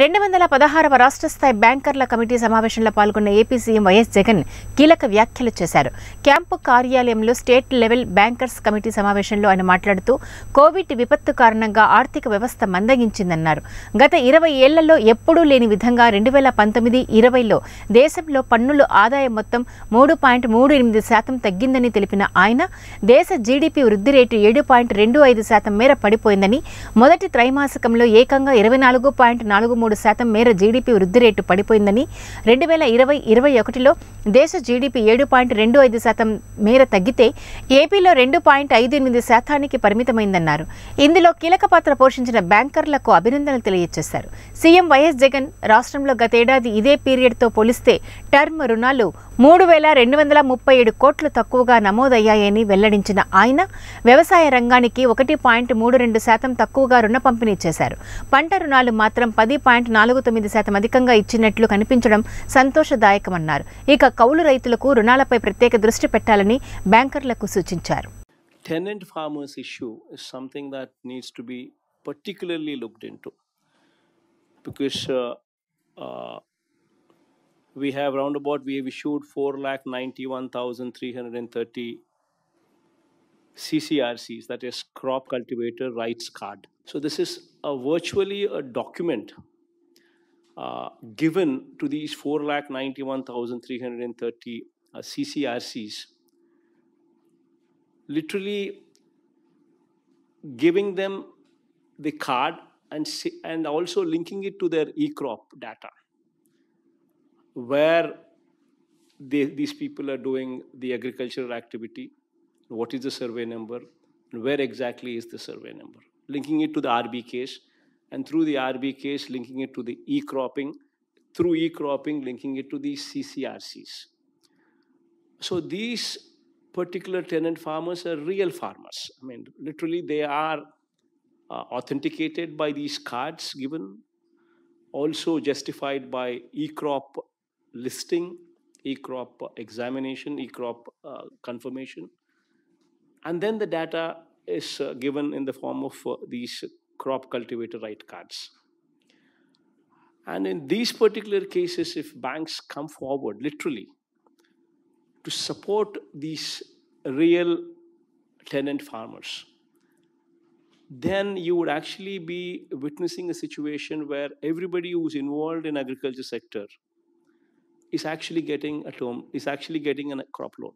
రెండు వందల పదహారవ రాష్ట్ర స్థాయి బ్యాంకర్ల కమిటీ సమావేశంలో పాల్గొన్న ఏపీ సీఎం వైఎస్ జగన్ కీలక వ్యాఖ్యలు చేశారు. క్యాంపు కార్యాలయంలో స్టేట్ లెవెల్ బ్యాంకర్స్ కమిటీ సమావేశంలో ఆయన మాట్లాడుతూ కోవిడ్ విపత్తు కారణంగా ఆర్థిక వ్యవస్థ మందగించిందన్నారు. గత ఇరవై ఏళ్ళలో ఎప్పుడూ లేని విధంగా రెండు వేల పంతొమ్మిది ఇరవైలో దేశంలో పన్నుల ఆదాయం మొత్తం మూడు పాయింట్ మూడు ఎనిమిది శాతం తగ్గిందని తెలిపిన ఆయన దేశ జీడీపీ వృద్ధి రేటు ఏడు పాయింట్ రెండు ఐదు శాతం మేర పడిపోయిందని మొదటి త్రైమాసికంలో ఏకంగా ఇరవై నాలుగు పాయింట్ నాలుగు మూడు శాతం మేర జీడీపీ వృద్ధి రేటు పడిపోయిందని రెండు వేల ఇరవై ఇరవై ఒకటిలో దేశ జీడీపీ ఏడు పాయింట్ రెండు ఐదు శాతం మేర తగ్గితే ఏపీలో రెండు పాయింట్ ఐదు ఎనిమిది శాతానికి పరిమితమైందన్నారు. ఇందులో కీలక పాత్ర పోషించిన బ్యాంకర్లకు అభినందనలు తెలియజేశారు. సీఎం వైఎస్ జగన్ రాష్ట్రంలో గతేడాది ఇదే పీరియడ్తో పోలిస్తే టర్మ్ రుణాలు మూడు వేల రెండు వందల ముప్పై ఏడు కోట్లు తక్కువగా నమోదయ్యాయని వెల్లడించిన ఆయన వ్యవసాయ రంగానికి ఒకటి పాయింట్ మూడు రెండు శాతం తక్కువగా రుణ పంపిణీ చేశారు. పంట రుణాలు మాత్రం పది పాయింట్ నాలుగు తొమ్మిది శాతం అధికంగా ఇచ్చినట్లు కనిపించడం సంతోషదాయకమన్నారు ఇక కౌలు రైతులకు రుణాలపై ప్రత్యేక దృష్టి పెట్టాలని బ్యాంకర్లకు సూచించారు tenant farmers issue is something that needs to be particularly looked into because uh, uh, we have roundabout we have issued 4 lakh 91,330 CCRCs that is crop cultivator rights card so this is a virtually a document uh, given to these 4 lakh 91,330 uh, CCRCs literally giving them the card and and also linking it to their e-crop data where they, these people are doing the agricultural activity what is the survey number where exactly is the survey number linking it to the rb case and through the rb case linking it to the e-cropping through e-cropping linking it to the ccrcs so these particular tenant farmers are real farmers. I mean, literally, they are uh, authenticated by these cards given, also justified by e-crop listing, e-crop examination, e-crop uh, confirmation, and then the data is uh, given in the form of uh, these crop cultivator right cards. And in these particular cases, if banks come forward, literally, to support these real tenant farmers, then you would actually be witnessing a situation where everybody who's involved in agriculture sector is actually getting a term, is actually getting a crop loan.